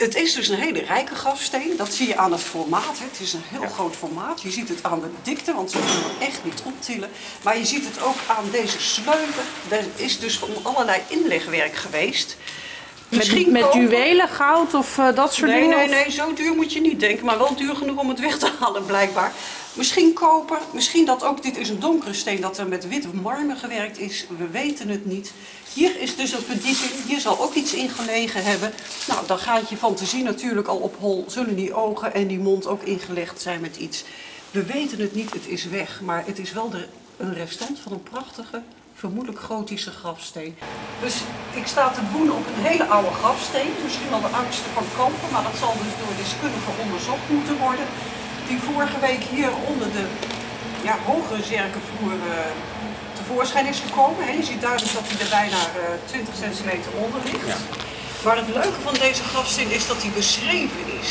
Het is dus een hele rijke grafsteen. Dat zie je aan het formaat. Hè. Het is een heel groot formaat. Je ziet het aan de dikte, want ze kunnen hem echt niet optillen. Maar je ziet het ook aan deze sleuven. Er is dus van allerlei inlegwerk geweest. Met, met kopen- juwelen, goud of eh, dat soort Nee, dingen? nee, of- nee, zo duur moet je niet denken, maar wel duur genoeg om het weg te halen blijkbaar. Misschien koper, misschien dat ook, dit is een donkere steen, dat er met witte marmer gewerkt is. We weten het niet. Hier is dus een verdieping, hier zal ook iets in gelegen hebben. Nou, dan gaat je fantasie natuurlijk al op hol. Zullen die ogen en die mond ook ingelegd zijn met iets? We weten het niet, het is weg, maar het is wel de, een restant van een prachtige, vermoedelijk gotische grafsteen. Dus ik sta te boenen op een hele oude grafsteen, misschien wel de oudste van Kampen, maar dat zal dus door deskundigen onderzocht moeten worden. Die vorige week hier onder de ja, hogere zerkenvloer eh, tevoorschijn is gekomen. Je ziet duidelijk dat hij er bijna eh, 20 centimeter onder ligt. Maar het leuke van deze grafsteen is dat hij beschreven is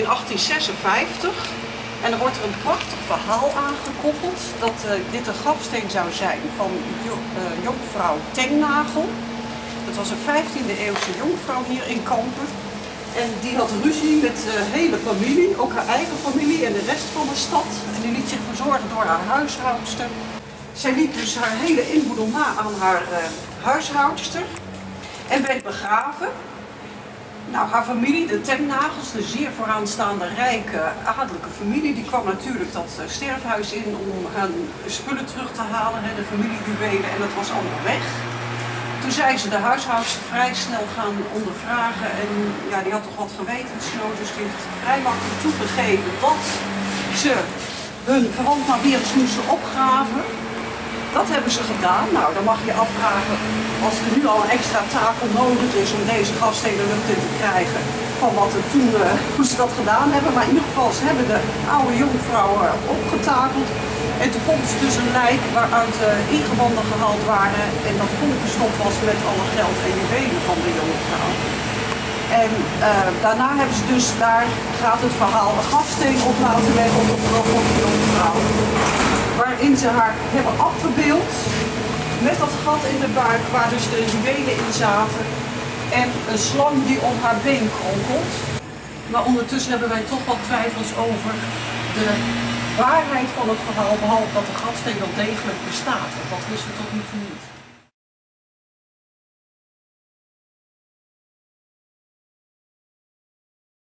in 1856. En er wordt er een prachtig verhaal aangekoppeld dat eh, dit een grafsteen zou zijn van jo- eh, jonkvrouw Tengnagel. Dat was een 15e eeuwse jonkvrouw hier in Kampen. En die had ruzie met de hele familie, ook haar eigen familie en de rest van de stad. En die liet zich verzorgen door haar huishoudster. Zij liet dus haar hele inboedel na aan haar eh, huishoudster en werd begraven. Nou, haar familie, de Tennagels, de zeer vooraanstaande rijke adellijke familie, die kwam natuurlijk dat eh, sterfhuis in om hun spullen terug te halen, hè, de familiejuwelen, en dat was allemaal weg. Toen zijn ze de huishoudster vrij snel gaan ondervragen en ja, die had toch wat gewetensnood, dus die heeft vrij makkelijk toegegeven dat ze hun verwant Marius moesten opgraven. Dat hebben ze gedaan. Nou, dan mag je afvragen als er nu al een extra taak onnodig is om deze grafsteen de lucht in te krijgen. Van wat er toen, eh, hoe ze dat gedaan hebben. Maar in ieder geval, ze hebben de oude jonkvrouwen opgetakeld. En toen vonden ze dus een lijk waaruit eh, ingewanden gehaald waren. En dat volgestopt was met alle geld en juwelen van de jonkvrouw. En eh, daarna hebben ze dus, daar gaat het verhaal, een grafsteen op laten leggen op de graf van de jonkvrouw. Waarin ze haar hebben afgebeeld met dat gat in de buik waar dus de juwelen in zaten. En een slang die om haar been kronkelt. Maar ondertussen hebben wij toch wat twijfels over de waarheid van het verhaal, behalve dat de grafsteen wel degelijk bestaat. Want dat wisten we tot nu toe niet.